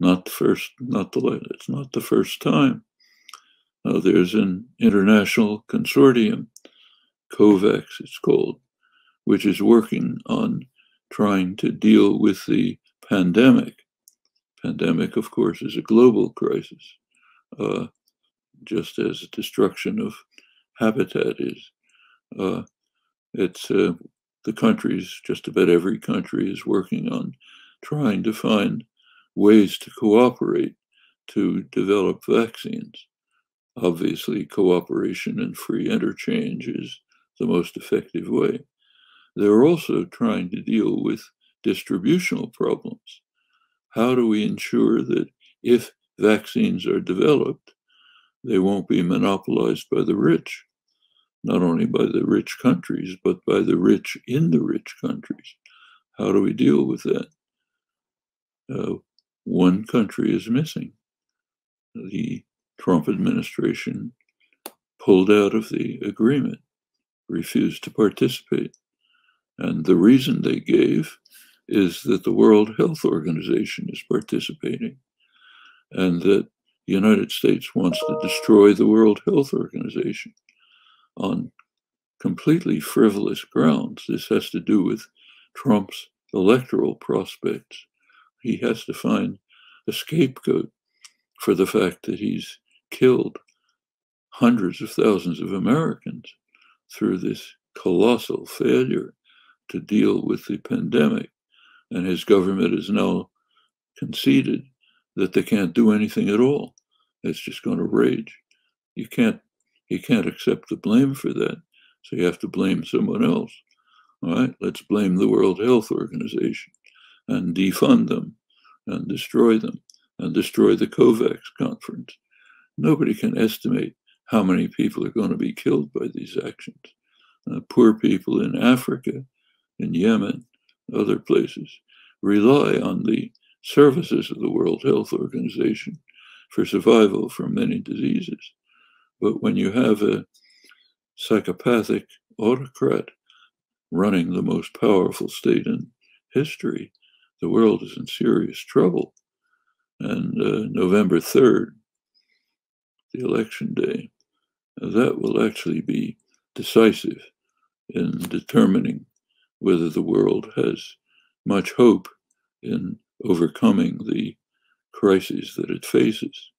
Not the first, not the it's not the first time. Uh, there's an international consortium, COVAX it's called, which is working on trying to deal with the pandemic. Pandemic, of course, is a global crisis, uh, just as destruction of habitat is. Uh, it's uh, the countries, just about every country is working on trying to find ways to cooperate to develop vaccines. Obviously, cooperation and free interchange is the most effective way. They're also trying to deal with distributional problems. How do we ensure that if vaccines are developed, they won't be monopolized by the rich, not only by the rich countries, but by the rich in the rich countries? How do we deal with that? Uh, one country is missing. The Trump administration pulled out of the agreement, refused to participate. And the reason they gave is that the World Health Organization is participating and that the United States wants to destroy the World Health Organization on completely frivolous grounds. This has to do with Trump's electoral prospects. He has to find a scapegoat for the fact that he's killed hundreds of thousands of Americans through this colossal failure to deal with the pandemic. And his government has now conceded that they can't do anything at all. It's just going to rage. You can't you can't accept the blame for that. So you have to blame someone else. All right, let's blame the World Health Organization and defund them and destroy them and destroy the COVAX conference. Nobody can estimate how many people are going to be killed by these actions. Uh, poor people in Africa, in Yemen, other places rely on the services of the World Health Organization for survival from many diseases. But when you have a psychopathic autocrat running the most powerful state in history, the world is in serious trouble. And uh, November 3rd, the election day, that will actually be decisive in determining whether the world has much hope in overcoming the crises that it faces.